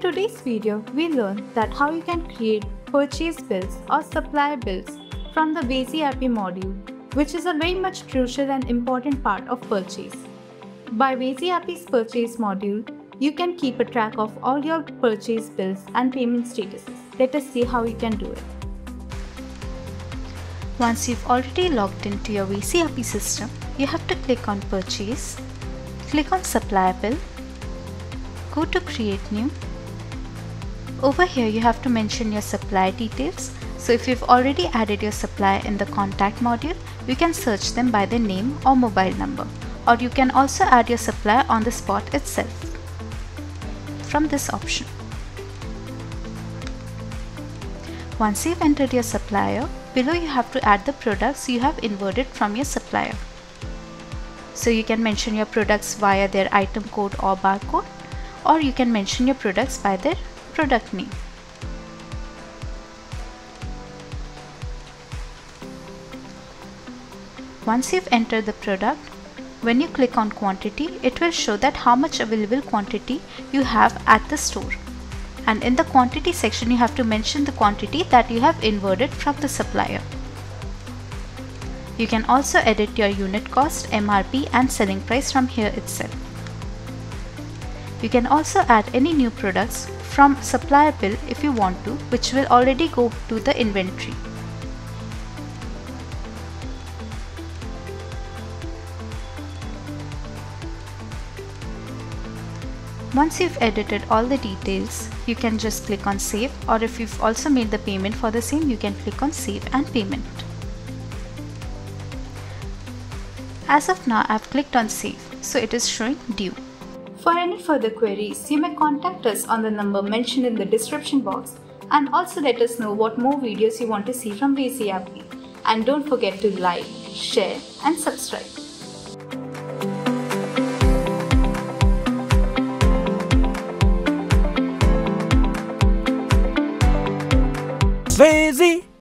video, we learn that how you can create purchase bills or supplier bills from the VasyERP module, which is a very much crucial and important part of purchase. By VasyERP's purchase module, you can keep a track of all your purchase bills and payment statuses. Let us see how you can do it. Once you've already logged into your WazyAPI system, you have to click on Purchase, click on Supplier Bill, go to Create New. Over here you have to mention your supplier details. So if you've already added your supplier in the contact module, you can search them by their name or mobile number. Or you can also add your supplier on the spot itself from this option. Once you've entered your supplier, below you have to add the products you have inverted from your supplier. So you can mention your products via their item code or barcode or you can mention your products by their product name. Once you've entered the product, when you click on quantity, it will show that how much available quantity you have at the store and in the quantity section you have to mention the quantity that you have inverted from the supplier. You can also edit your unit cost, MRP and selling price from here itself. You can also add any new products from supplier bill if you want to which will already go to the inventory. Once you've edited all the details, you can just click on save or if you've also made the payment for the same, you can click on save and payment. As of now, I've clicked on save, so it is showing due. For any further queries, you may contact us on the number mentioned in the description box and also let us know what more videos you want to see from Razy And don't forget to like, share and subscribe. Swayze.